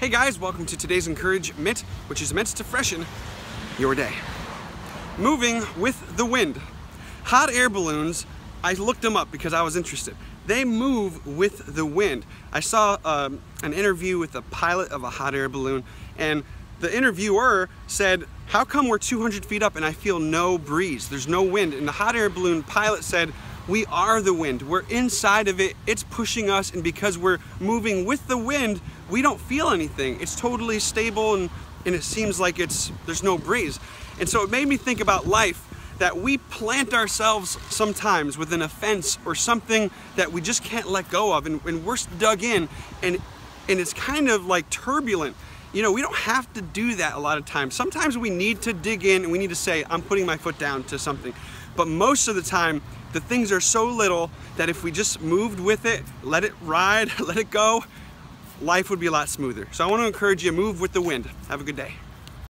Hey guys, welcome to today's EncourageMint, which is meant to freshen your day. Moving with the wind. Hot air balloons, I looked them up because I was interested. They move with the wind. I saw um, an interview with a pilot of a hot air balloon and the interviewer said, how come we're 200 feet up and I feel no breeze? There's no wind. And the hot air balloon pilot said, we are the wind. We're inside of it. It's pushing us. And because we're moving with the wind, we don't feel anything. It's totally stable and, and it seems like it's there's no breeze. And so it made me think about life that we plant ourselves sometimes within a fence or something that we just can't let go of and, and we're dug in and and it's kind of like turbulent you know we don't have to do that a lot of times sometimes we need to dig in and we need to say i'm putting my foot down to something but most of the time the things are so little that if we just moved with it, let it ride, let it go, life would be a lot smoother. So I want to encourage you, move with the wind. Have a good day.